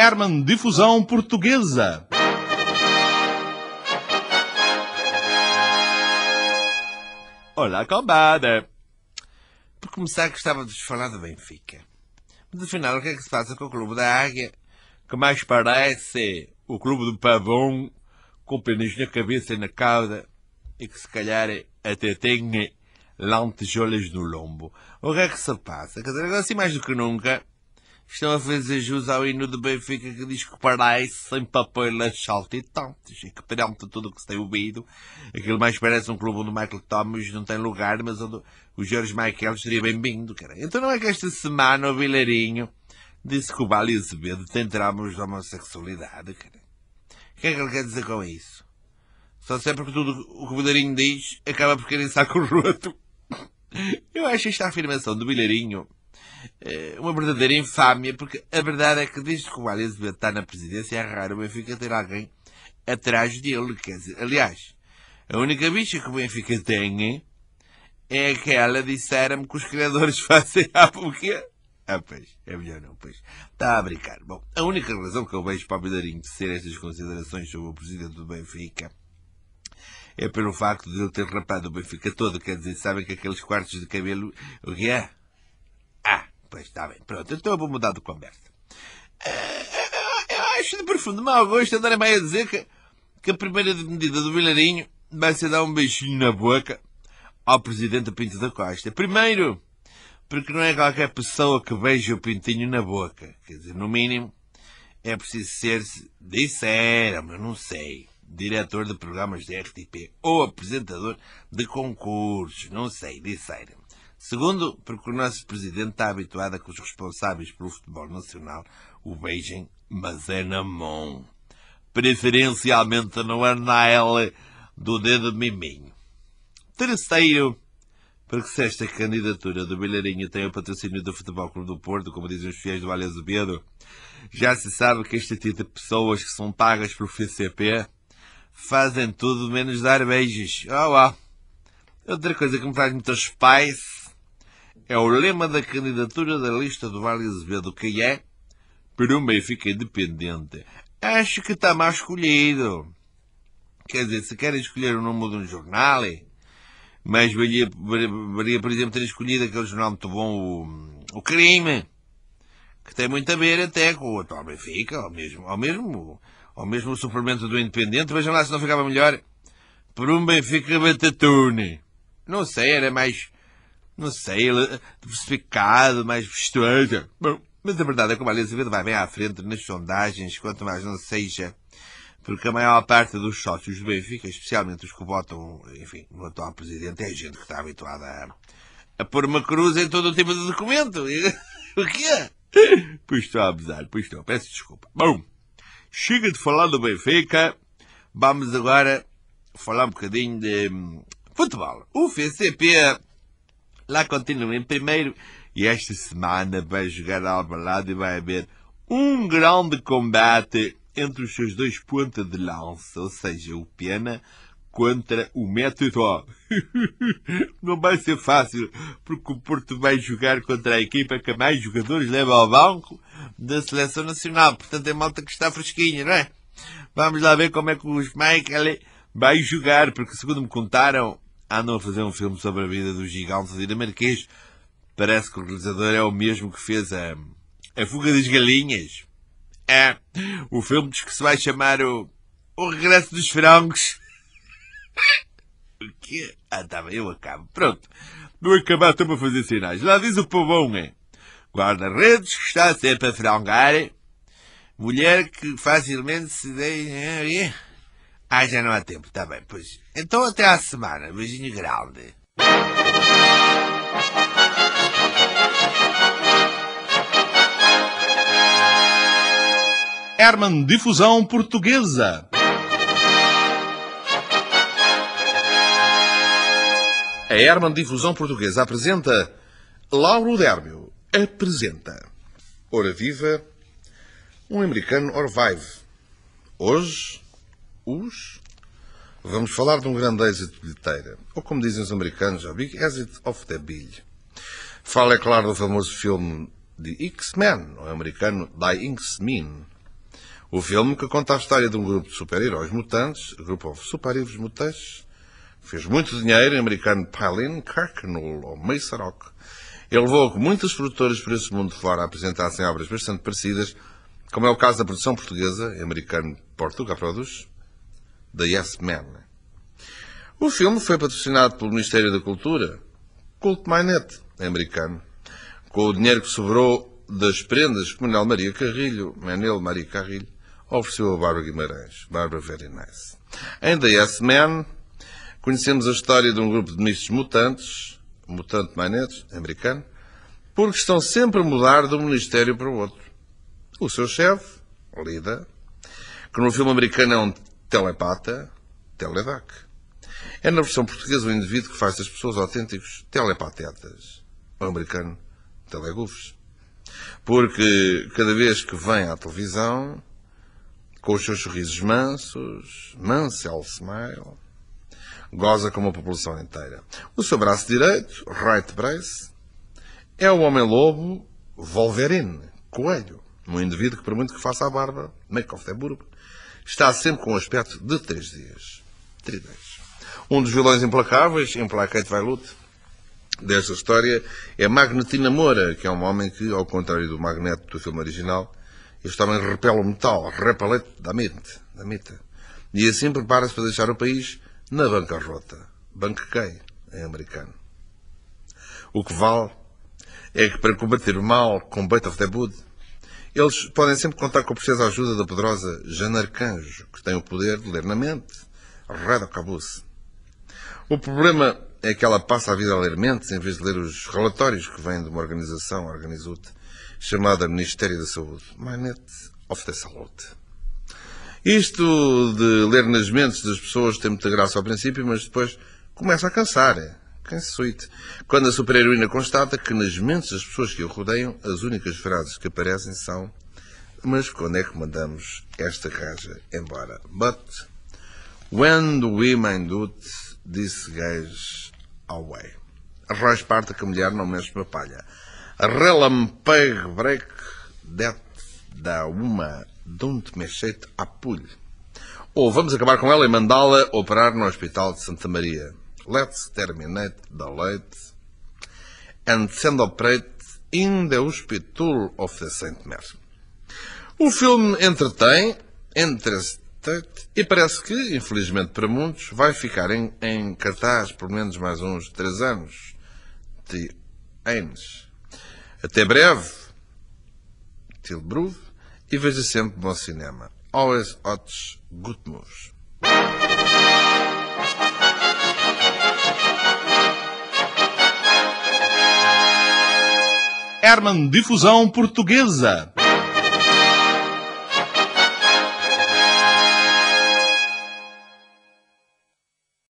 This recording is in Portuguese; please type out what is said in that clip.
Herman Difusão Portuguesa. Olá, cambada! Por começar, gostava de vos falar do Benfica. Mas afinal, o que é que se passa com o Clube da Águia? Que mais parece o Clube do Pavão, com pênis na cabeça e na cauda, e que se calhar até tem lantejoulas no lombo. O que é que se passa? Quer dizer, agora assim mais do que nunca, estão a fazer jus ao hino do Benfica que diz que parece sem papéis saltitantes e que perante tudo o que se tem ouvido, aquilo mais parece um clube onde o Michael Thomas não tem lugar, mas onde o Jorge Michael seria bem-vindo. Então não é que esta semana o Vilarinho disse que o Vale Azevedo tem traumas de homossexualidade, cara. O que é que ele quer dizer com isso? Só sempre que tudo o que o Vilarinho diz acaba por querer saco roto. Eu acho esta afirmação do Vilarinho uma verdadeira infâmia, porque a verdade é que desde que o Vale Azevedo está na presidência é raro o Benfica ter alguém atrás dele. Quer dizer, aliás, a única bicha que o Benfica tem é aquela, disseram-me que os criadores fazem ah, o quê? Ah, pois, é melhor não, pois. Está a brincar. Bom, a única razão que eu vejo para o Vilarinho tecer estas considerações sobre o presidente do Benfica é pelo facto de ele ter rapado o Benfica todo. Quer dizer, sabem que aqueles quartos de cabelo, o que é? Ah, pois está bem. Pronto, então eu vou mudar de conversa. Eu acho de profundo mau gosto andar a dizer que, que a primeira medida do Vilarinho vai ser dar um beijinho na boca ao presidente Pinto da Costa. Primeiro, porque não é qualquer pessoa que beija o pintinho na boca. Quer dizer, no mínimo, é preciso ser, disseram, eu não sei, diretor de programas de RTP ou apresentador de concursos, não sei, disseram. Segundo, porque o nosso presidente está habituado a que os responsáveis pelo futebol nacional o beijem, mas é na mão. Preferencialmente no anel do dedo miminho. Terceiro, porque se esta candidatura do Bilharinho tem o patrocínio do Futebol Clube do Porto, como dizem os fiéis do Vale Azevedo, já se sabe que este tipo de pessoas que são pagas pelo FCP fazem tudo menos dar beijos. Oh, oh. Outra coisa que me faz muito spice é o lema da candidatura da lista do Vale Azevedo, que é para um Benfica independente. Acho que está mal escolhido. Quer dizer, se querem escolher o nome de um jornal, mas valia, valia, por exemplo, ter escolhido aquele jornal muito bom, o, o Crime, que tem muito a ver até com o atual Benfica, ou mesmo, ou mesmo, ou mesmo suplemento do Independente. Vejam lá se não ficava melhor. Por um Benfica Batatune. Não sei, era mais não sei, diversificado, mais vestoso. Bom, mas a verdade é que o Vale Azevedo vai bem à frente nas sondagens, quanto mais não seja, porque a maior parte dos sócios do Benfica, especialmente os que votam, enfim, no atual presidente, é gente que está habituada a, a pôr uma cruz em todo o tipo de documento. o quê? Pois estou a abusar, pois estou, peço desculpa. Bom, chega de falar do Benfica, vamos agora falar um bocadinho de hum, futebol. O FCP lá continua em primeiro e esta semana vai jogar ao Alvalade e vai haver um grande combate entre os seus dois pontas de lança, ou seja, o Pena contra o Método. Não vai ser fácil, porque o Porto vai jogar contra a equipa que mais jogadores leva ao banco da Seleção Nacional. Portanto, é malta que está fresquinha, não é? Vamos lá ver como é que o Michael vai jogar, porque segundo me contaram, andam a fazer um filme sobre a vida do gigante dinamarquês. Parece que o realizador é o mesmo que fez a, a Fuga das Galinhas. É, o filme diz que se vai chamar o, o Regresso dos Frangos. o quê? Ah, tá bem, eu acabo. Pronto. Vou acabar, estou a fazer sinais. Lá diz o povão, é. Guarda-redes que está sempre a frangar. Mulher que facilmente se deixa... Ah, já não há tempo, está bem, pois. Então até à semana. Beijinho grande. Herman Difusão Portuguesa. A Herman Difusão Portuguesa apresenta Lauro Dérbio apresenta Ora Viva, um americano Orvive. Hoje os. Vamos falar de um grande êxito bilheteira, ou como dizem os americanos, a Big Exit of the Bill. Fala, é claro, do famoso filme de X-Men, o americano Die X-Men. O filme que conta a história de um grupo de super-heróis mutantes, Group of Super-Heroes Mutantes, fez muito dinheiro, americano Palin Kirknell, ou Mesa Rock. Ele levou que muitos produtores por esse mundo fora apresentassem obras bastante parecidas, como é o caso da produção portuguesa, americano Portugal Produce, The Yes Man. O filme foi patrocinado pelo Ministério da Cultura, Cult Mainet, americano, com o dinheiro que sobrou das prendas que Manuel Maria Carrilho, Manel Maria Carrilho, ofereceu a Bárbara Guimarães. Bárbara Very Nice. Em The Yes Man, conhecemos a história de um grupo de ministros mutantes, mutante Mainet, americano, porque estão sempre a mudar de um ministério para o outro. O seu chefe, Lida, que no filme americano é um telepata, Teledac. É na versão portuguesa o indivíduo que faz das pessoas autênticos telepatetas. O americano, telegufes. Porque cada vez que vem à televisão, com os seus sorrisos mansos, Mansell Smile, goza como a população inteira. O seu braço direito, right brace, é o homem-lobo Wolverine, coelho. Um indivíduo que, por muito que faça a barba, make of the burgo, está sempre com um aspecto de três dias. Três dias. Um dos vilões implacáveis, implacate vai lute, desta história é Magnetina Moura, que é um homem que, ao contrário do Magneto do filme original, este homem repele o metal, repelete da mente, da meta. E assim prepara-se para deixar o país na bancarrota. Banquei, em americano. O que vale é que para combater o mal com Bait of the eles podem sempre contar com a preciosa ajuda da poderosa Jana Arcanjo, que tem o poder de ler na mente. Red Cabuce. O problema é que ela passa a vida a ler mentes em vez de ler os relatórios que vêm de uma organização, Organizute, chamada Ministério da Saúde. Mainet of the Salute. Isto de ler nas mentes das pessoas tem muita graça ao princípio, mas depois começa a cansar. Cansuite. Quando a super-heroína constata que nas mentes das pessoas que o rodeiam, as únicas frases que aparecem são mas quando é que mandamos esta raja embora? But when do we mind it, disse gajo away. Arroz parta que a mulher não mexe uma palha. Relampegue break that dá uma don't it a pulho. Ou vamos acabar com ela e mandá-la operar no Hospital de Santa Maria. Let's terminate the late and send operate in the Hospital of the Saint Mary. O filme entretém, entrete e parece que, infelizmente para muitos, vai ficar em, em cartaz por menos mais uns três anos. De anos. Até breve. Tilbruv. E veja sempre bom cinema. Always watch good movies. Herman Difusão Portuguesa.